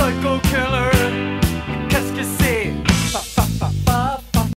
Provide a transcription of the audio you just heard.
psycho killer.